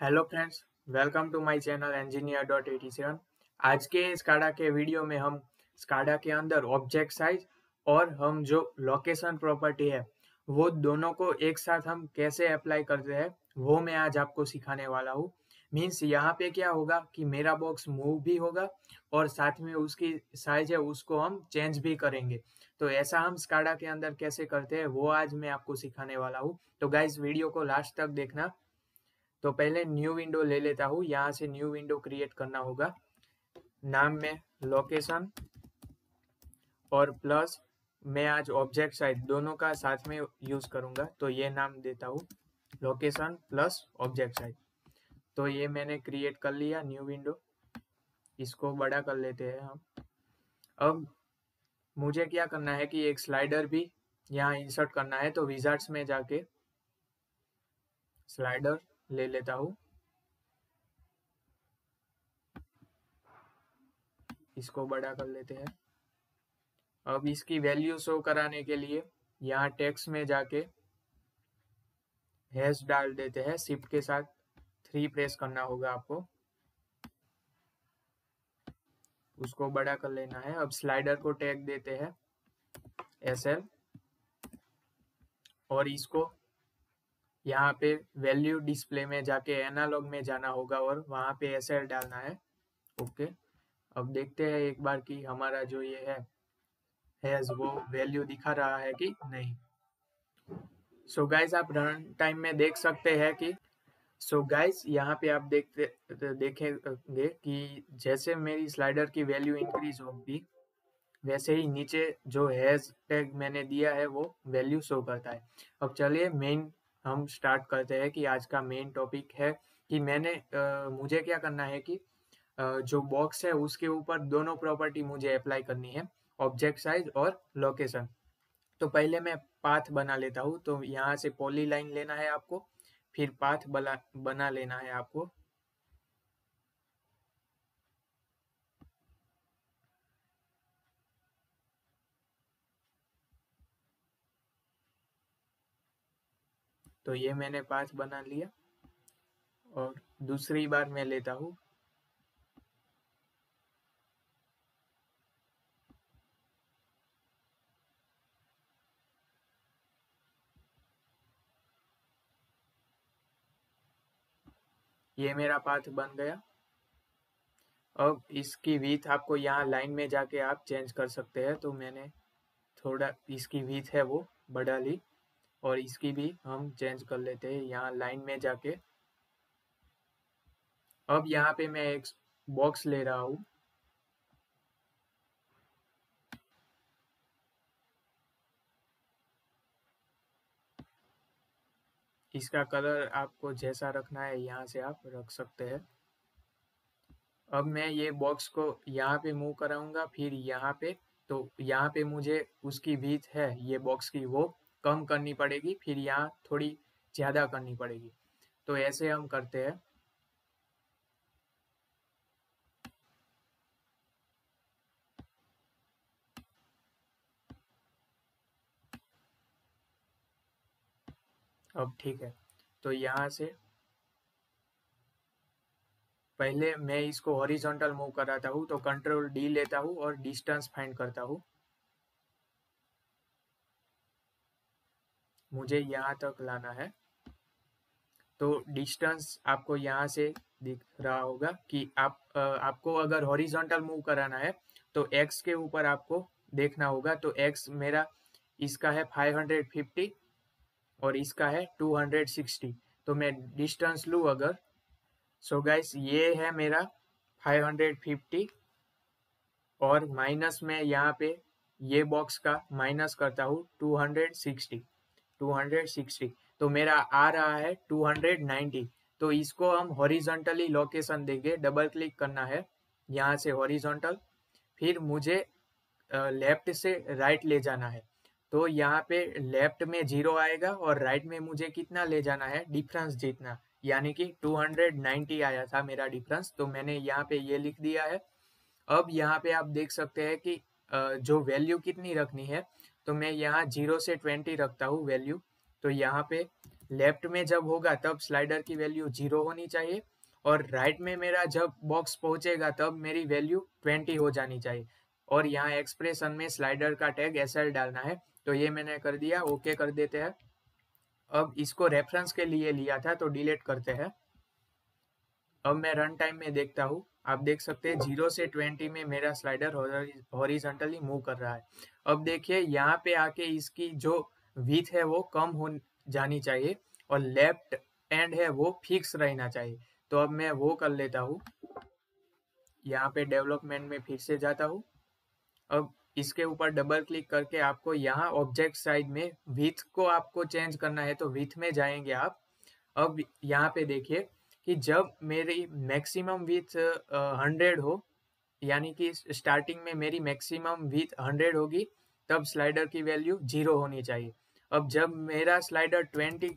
Hello friends welcome to my channel engineer dot eighty seven आज के SCADA के video में हम स्काडा के अंदर ऑब्जेक्ट साइज़ और हम जो लोकेशन प्रॉपर्टी है, वो दोनों को एक साथ हम कैसे अप्लाई करते हैं, वो मैं आज आपको सिखाने वाला हूँ। मीन्स यहाँ पे क्या होगा कि मेरा बॉक्स मूव भी होगा और साथ में उसकी साइज़ है, उसको हम चेंज भी करेंगे। तो ऐसा हम स्काडा के अंदर कैसे करते हैं, वो आज मैं आपको सिखाने वाला हूँ। तो गाइज़ वीडियो को लास्ट तक देखना। तो पहले न्यू विंडो ले लेता हूँ। यहाँ से न्यू विंडो क्रिएट करना होगा। नाम में लोकेशन और प्लस मैं आज ऑब्जेक्ट साइज़ दोनों का साथ में यूज़ करूँगा। तो ये नाम देता हूँ। लोकेशन प्लस ऑब्जेक्ट साइज़ तो ये मैंने क्रिएट कर लिया न्यू विंडो इसको बड़ा कर लेते हैं हम। अब मुझे क्या करना है कि एक स्लाइडर भी यहाँ इंसर्ट करना है। तो विजार्ड्स में जाके स्लाइडर ले लेता हूँ। इसको बड़ा कर लेते हैं। अब इसकी वैल्यू शो कराने के लिए यहाँ टेक्स्ट में जाके हैश डाल देते हैं शिफ्ट के साथ। थ्री प्रेस करना होगा आपको। उसको बड़ा कर लेना है। अब स्लाइडर को टैग देते हैं एस एल और इसको यहाँ पे वैल्यू डिस्प्ले में जाके एनालॉग में जाना होगा और वहाँ पे एस डालना है। ओके अब देखते हैं एक बार कि हमारा जो ये है हैज़ वो वैल्यू दिखा रहा है कि नहीं। सो so गाइस आप रन टाइम में देख सकते हैं कि सो so गाइस यहाँ पे आप देखते, देखेंगे कि जैसे मेरी स्लाइडर की वैल्यू इंक्रीज होगी, वैसे ही नीचे जो हैज़ टैग मैंने दिया है वो वैल्यू शो करता है। अब चलिए मेन हम स्टार्ट करते हैं कि आज का मेन टॉपिक है कि मैंने आ, मुझे क्या करना है कि आ, जो बॉक्स है उसके ऊपर दोनों प्रॉपर्टी मुझे अप्लाई करनी है ऑब्जेक्ट साइज़ और लोकेशन तो पहले मैं पाथ बना लेता हूँ तो यहाँ से पॉली लाइन लेना है आपको फिर पाथ बना लेना है आपको तो ये मैंने पाँच बना लिया। और दूसरी बार मैं लेता हूँ। ये मेरा पाथ बन गया। अब इसकी वीथ आपको यहाँ लाइन में जाके आप चेंज कर सकते हैं। तो मैंने थोड़ा इसकी वीथ है वो बढ़ा ली। और इसकी भी हम चेंज कर लेते हैं यहाँ लाइन में जाके। अब यहाँ पे मैं एक बॉक्स ले रहा हूँ। इसका कलर आपको जैसा रखना है यहाँ से आप रख सकते हैं। अब मैं ये बॉक्स को यहाँ पे मूव कराऊँगा, फिर यहाँ पे तो यहाँ पे मुझे उसकी बीच है, ये बॉक्स की वो कम करनी पड़ेगी, फिर यहाँ थोड़ी ज़्यादा करनी पड़ेगी। तो ऐसे हम करते हैं। अब ठीक है। तो यहाँ से पहले मैं इसको हॉरिजॉन्टल मूव कराता हूँ तो कंट्रोल डी लेता हूँ और डिस्टेंस फाइंड करता हूँ। मुझे यहाँ तक लाना है। तो डिस्टेंस आपको यहाँ से दिख रहा होगा कि आप आपको अगर हॉरिजॉन्टल मूव कराना है तो एक्स के ऊपर आपको देखना होगा। तो एक्स मेरा, इसका है 550 और इसका है 260 तो मैं डिस्टेंस लू अगर। सो so गाइस ये है मेरा 550 और माइनस में यहाँ पे ये बॉक्स का माइनस करता हूँ 260 260 तो मेरा आ रहा है 290 तो इसको हम हॉरिजॉन्टली लोकेशन देंगे, डबल क्लिक करना है, यहाँ से हॉरिजॉन्टल। फिर मुझे लेफ़्ट से राइट ले जाना है। तो यहाँ पे लेफ़्ट में ज़ीरो आएगा और राइट में मुझे कितना ले जाना है? डिफरेंस जितना। यानी कि 290 आया था मेरा डिफरेंस तो मैंने यहाँ पे ये लिख दिया है। अब यहाँ पे आप देख सकते हैं कि जो वैल्यू कितनी रखनी है तो मैं यहाँ ज़ीरो से ट्वेंटी रखता हूँ वैल्यू तो यहाँ पे लेफ़्ट में जब होगा, तब स्लाइडर की वैल्यू ज़ीरो होनी चाहिए और राइट में मेरा जब बॉक्स पहुंचेगा, तब मेरी वैल्यू ट्वेंटी हो जानी चाहिए। और यहाँ एक्सप्रेशन में स्लाइडर का टैग एसएल डालना है। तो ये मैंने कर दिया ओके कर देते हैं। अब इसको रेफरेंस के लिए लिया था तो डिलीट करते हैं। अब मैं रन टाइम में देखता हूँ। आप देख सकते हैं ज़ीरो से ट्वेंटी में मेरा स्लाइडर हॉरिजेंटली मूव कर रहा है। अब देखिए, यहाँ पे आके इसकी जो विथ है, वो कम हो जानी चाहिए और लेफ़्ट एंड है, वो फिक्स रहना चाहिए। तो अब मैं वो कर लेता हूँ। यहाँ पे डेवलपमेंट में फिर से जाता हूँ। अब इसके ऊपर डबल क्लिक करके आपको यहाँ ऑब्जेक्ट साइज़ में विथ को आपको चेंज करना है तो विथ में जाएँगे आप। अब यहाँ पे देखिए कि जब मेरी मैक्सिमम विथ हंड्रेड हो यानी कि स्टार्टिंग में मेरी मैक्सिमम विथ हंड्रेड होगी तब स्लाइडर की वैल्यू ज़ीरो होनी चाहिए। अब जब मेरा स्लाइडर ट्वेंटी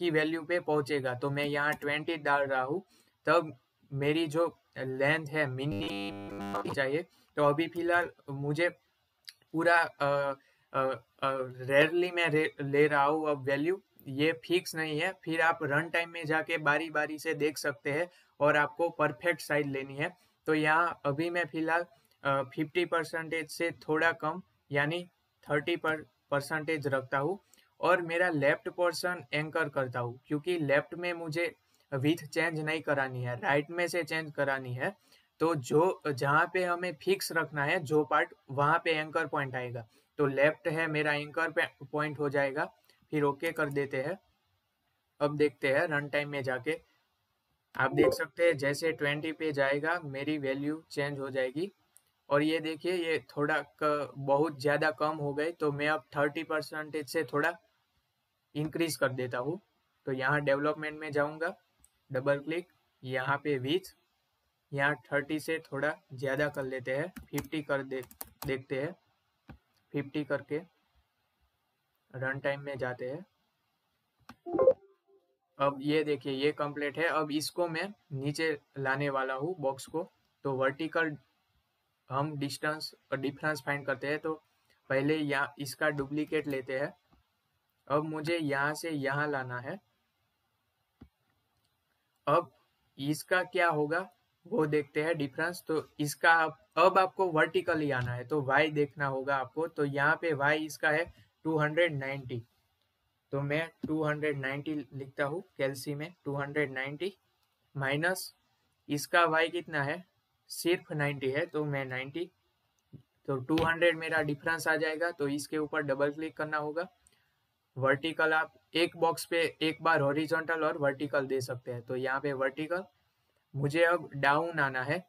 की वैल्यू पे पहुंचेगा तो मैं यहाँ ट्वेंटी डाल रहा हूँ तब मेरी जो लेंथ है मिनिमम चाहिए तो अभी फ़िलहाल मुझे पूरा रेयरली मैं रे, ले रहा हूँ अब वैल्यू ये फिक्स नहीं है। फिर आप रन टाइम में जाके बारी बारी से देख सकते हैं और आपको परफेक्ट साइज़ लेनी है। तो यहाँ अभी मैं फ़िलहाल फिफ्टी परसेंटेज से थोड़ा कम, यानी थर्टी पर परसेंटेज रखता हूँ और मेरा लेफ़्ट पोर्शन एंकर करता हूँ, क्योंकि लेफ़्ट में मुझे विथ चेंज नहीं करानी है राइट में से चेंज करानी है। तो जो, जहाँ पे हमें फिक्स रखना है, जो पार्ट वहाँ पे एंकर पॉइंट आएगा। तो लेफ़्ट है मेरा एंकर पॉइंट हो जाएगा। फिर ओके कर देते हैं। अब देखते हैं रन टाइम में जाके। आप देख सकते हैं जैसे 20 पे जाएगा मेरी वैल्यू चेंज हो जाएगी। और ये देखिए ये थोड़ा क, बहुत ज़्यादा कम हो गए तो मैं अब 30 परसेंटेज से थोड़ा इंक्रीज कर देता हूँ। तो यहाँ डेवलपमेंट में जाऊँगा डबल क्लिक यहाँ पे विथ यहाँ 30 से थोड़ा ज़्यादा कर लेते हैं 50 कर दे देखते हैं 50 करके। रन टाइम में जाते हैं। अब ये देखिए, ये कंप्लीट है। अब इसको मैं नीचे लाने वाला हूँ बॉक्स को। तो वर्टिकल हम डिस्टेंस और डिफरेंस फाइंड करते हैं। तो पहले यहाँ इसका डुप्लीकेट लेते हैं। अब मुझे यहाँ से यहाँ लाना है। अब इसका क्या होगा, वो देखते हैं डिफरेंस तो इसका अब आपको वर्टिकली आना है। तो वाई देखना होगा आपको। तो यहाँ पे वाई इसका है 290 तो मैं 290 लिखता हूँ, कैलसी में 290 माइनस इसका वाई कितना है? सिर्फ़ 90 है तो मैं 90 तो 200 मेरा डिफरेंस आ जाएगा तो इसके ऊपर डबल क्लिक करना होगा। वर्टिकल आप एक बॉक्स पे एक बार हॉरिजॉन्टल और वर्टिकल दे सकते हैं। तो यहाँ पे वर्टिकल मुझे अब डाउन आना है।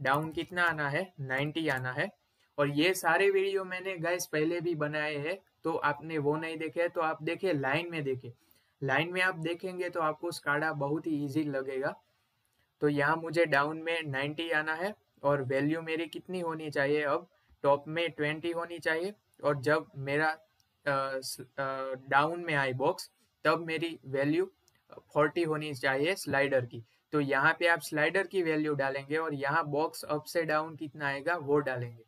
डाउन कितना आना है? 90 आना है। और ये सारे वीडियो मैंने गैस पहले भी बनाए हैं। तो आपने वो नहीं देखे तो आप देखे लाइन में देखे। लाइन में आप देखेंगे तो आपको स्काडा बहुत ही इजी लगेगा। तो यहाँ मुझे डाउन में 90 आना है और वैल्यू मेरी कितनी होनी चाहिए अब? टॉप में 20 होनी चाहिए और जब मेरा डाउन में आए बॉक्स तब मेरी वैल्यू 40 होनी चाहिए स्लाइडर की। तो यहाँ पे आप स्लाइडर की वैल्यू डालेंगे और यहाँ बॉक्स अप से डाउन कितना आएगा, वो डालेंगे।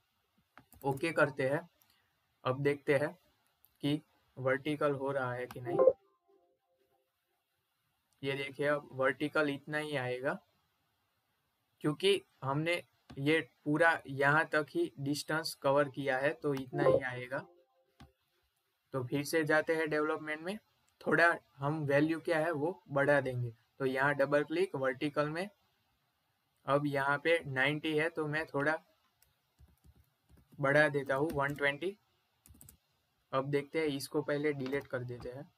ओके करते हैं। अब देखते हैं। कि वर्टिकल हो रहा है कि नहीं? ये देखिए, अब वर्टिकल इतना ही आएगा, क्योंकि हमने ये पूरा यहाँ तक ही डिस्टेंस कवर किया है तो इतना ही आएगा। तो फिर से जाते हैं डेवलपमेंट में। थोड़ा हम वैल्यू क्या है, वो बढ़ा देंगे। तो यहाँ डबल क्लिक वर्टिकल में। अब यहाँ पे 90 है तो मैं थोड़ा बढ़ा देता हूँ 120 अब देखते हैं, इसको पहले डिलीट कर देते हैं।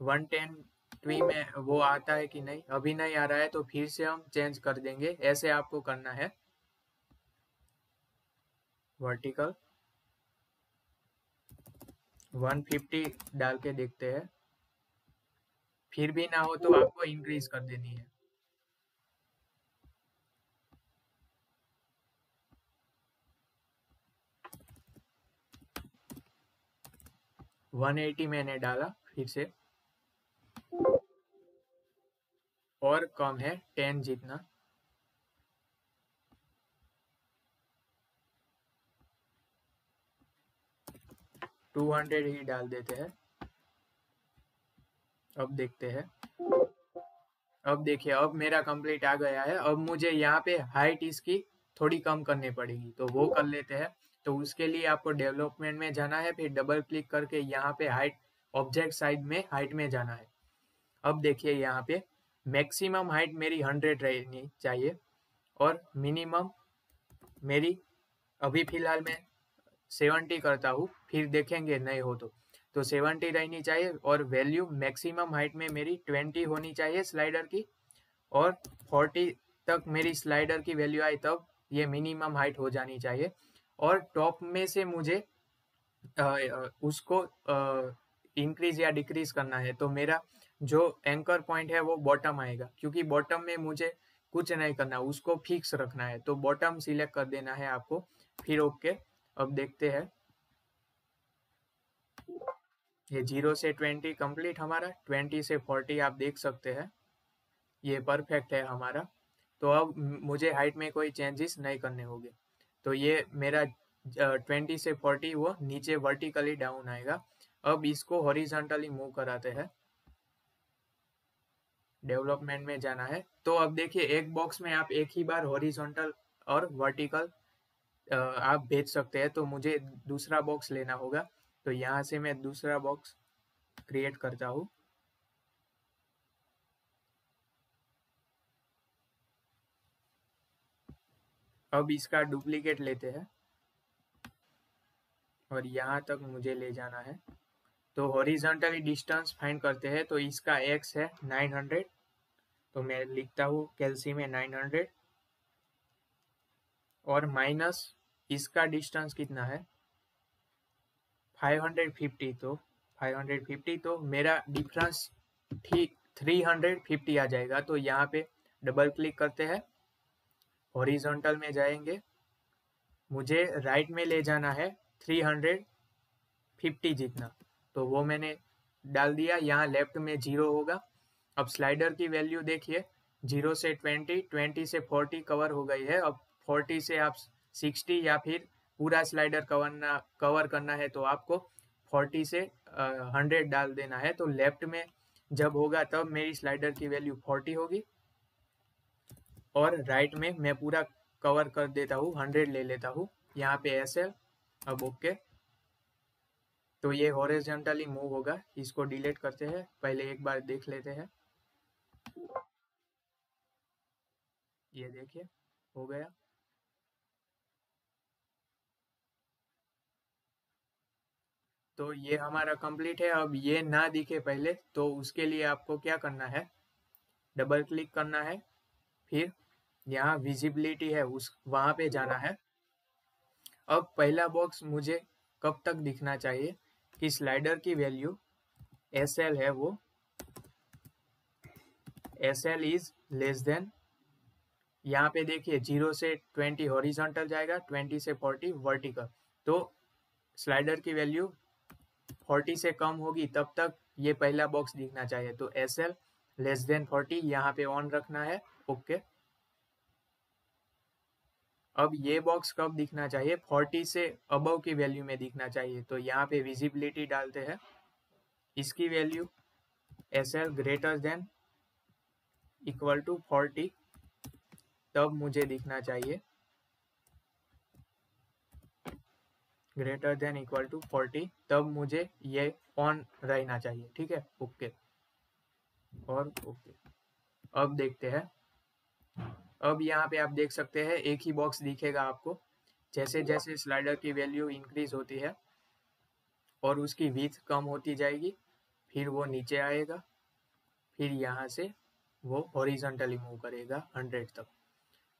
वन टेन ट्वी में वो आता है कि नहीं? अभी नहीं आ रहा है तो फिर से हम चेंज कर देंगे। ऐसे आपको करना है। वर्टिकल 150 डाल के देखते हैं। फिर भी ना हो तो आपको इंक्रीज कर देनी है। 180 मैंने डाला फिर से। और कम है 10 जितना। टू हंड्रेड ही डाल देते हैं। अब देखते हैं। अब देखिए, अब मेरा कंप्लीट आ गया है। अब मुझे यहाँ पे हाइट इसकी थोड़ी कम करनी पड़ेगी तो वो कर लेते हैं। तो उसके लिए आपको डेवलपमेंट में जाना है, फिर डबल क्लिक करके यहाँ पे हाइट, ऑब्जेक्ट साइड में हाइट में जाना है। अब देखिए यहाँ पे मैक्सिमम हाइट मेरी हंड्रेड रहनी चाहिए और मिनिमम मेरी अभी फ़िलहाल मैं सेवेंटी करता हूँ, फिर देखेंगे नहीं हो तो। तो सेवेंटी रहनी चाहिए और वैल्यू मैक्सिमम हाइट में मेरी ट्वेंटी होनी चाहिए स्लाइडर की और फोर्टी तक मेरी स्लाइडर की वैल्यू आई तब ये मिनिमम हाइट हो जानी चाहिए। और टॉप में से मुझे उसको इंक्रीज या डिक्रीज करना है तो मेरा जो एंकर पॉइंट है वो बॉटम आएगा। क्योंकि बॉटम में मुझे कुछ नहीं करना, उसको फिक्स रखना है। तो बॉटम सिलेक्ट कर देना है आपको, फिर ओके अब देखते हैं। ये ज़ीरो से ट्वेंटी कंप्लीट हमारा ट्वेंटी से फोर्टी आप देख सकते हैं। ये परफेक्ट है हमारा। तो अब मुझे हाइट में कोई चेंजेस नहीं करने होंगे। तो ये मेरा ट्वेंटी से फोर्टी वो नीचे वर्टिकली डाउन आएगा। अब इसको हॉरिजॉन्टली मूव कराते हैं। डेवलपमेंट में जाना है। तो अब देखिए, एक बॉक्स में आप एक ही बार हॉरिजॉन्टल और वर्टिकल आप भेज सकते हैं। तो मुझे दूसरा बॉक्स लेना होगा। तो यहाँ से मैं दूसरा बॉक्स क्रिएट करता हूँ। अब इसका डुप्लीकेट लेते हैं। और यहाँ तक मुझे ले जाना है। तो हॉरिजॉन्टली डिस्टेंस फाइंड करते हैं। तो इसका एक्स है 900 तो मैं लिखता हूँ कैल्सी में 900 और माइनस इसका डिस्टेंस कितना है? 550 तो 550 तो मेरा डिफरेंस ठीक 350 आ जाएगा। तो यहाँ पे डबल क्लिक करते हैं। हॉरिजॉन्टल में जाएँगे। मुझे राइट में ले जाना है 350 जितना। तो वो मैंने डाल दिया, यहाँ लेफ़्ट में ज़ीरो होगा। अब स्लाइडर की वैल्यू देखिए, ज़ीरो से 20 20 से 40 कवर हो गई है। अब 40 से आप 60 या फिर पूरा स्लाइडर कवर कवर करना है तो आपको 40 से हंड्रेड डाल देना है। तो लेफ़्ट में जब होगा तब मेरी स्लाइडर की वैल्यू 40 होगी। और राइट में मैं पूरा कवर कर देता हूँ हंड्रेड ले लेता हूँ। यहाँ पे एल अब ओके तो ये हॉरिजॉन्टली मूव होगा। इसको डिलीट करते हैं। पहले एक बार देख लेते हैं। ये देखिए, हो गया। तो ये हमारा कंप्लीट है। अब ये ना दिखे पहले तो उसके लिए आपको क्या करना है? डबल क्लिक करना है। फिर यहाँ विजिबिलिटी है, उस, वहाँ पे जाना है। अब पहला बॉक्स मुझे कब तक दिखना चाहिए? कि स्लाइडर की वैल्यू एस एल है वो। S L is less than यहाँ पे देखिए ज़ीरो से ट्वेंटी हॉरिजॉन्टल जाएगा ट्वेंटी से फोर्टी वर्टिकल तो स्लाइडर की वैल्यू फोर्टी से कम होगी, तब तक ये पहला बॉक्स दिखना चाहिए। तो S L less than forty यहाँ पे ऑन रखना है ओके अब ये बॉक्स कब दिखना चाहिए? फोर्टी से अबव की वैल्यू में दिखना चाहिए। तो यहाँ पे विजिबिलिटी डालते हैं। इसकी value S L greater than equal to forty तब मुझे दिखना चाहिए। Greater than equal to forty तब मुझे ये ऑन रहना चाहिए। ठीक है? ओके और ओके अब देखते हैं। अब यहाँ पे आप देख सकते हैं, एक ही बॉक्स दिखेगा आपको। जैसे जैसे स्लाइडर की वैल्यू इंक्रीज होती है और उसकी विथ कम होती जाएगी, फिर वो नीचे आएगा, फिर यहाँ से वो हॉरिजॉन्टली मूव करेगा हंड्रेड तक।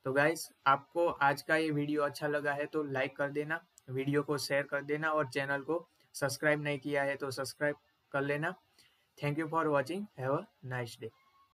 तो गाइस आपको आज का ये वीडियो अच्छा लगा है तो लाइक कर देना वीडियो को शेयर कर देना और चैनल को सब्सक्राइब नहीं किया है तो सब्सक्राइब कर लेना। Thank you for watching have a nice day